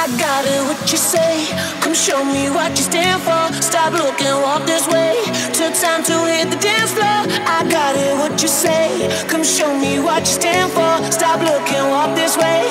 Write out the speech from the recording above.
I got it. what you say. Come show me what you stand for. Stop looking, walk this way. Took time to hit the dance floor. I got it, what you say. Come show me what you stand for. Stop looking, walk this way.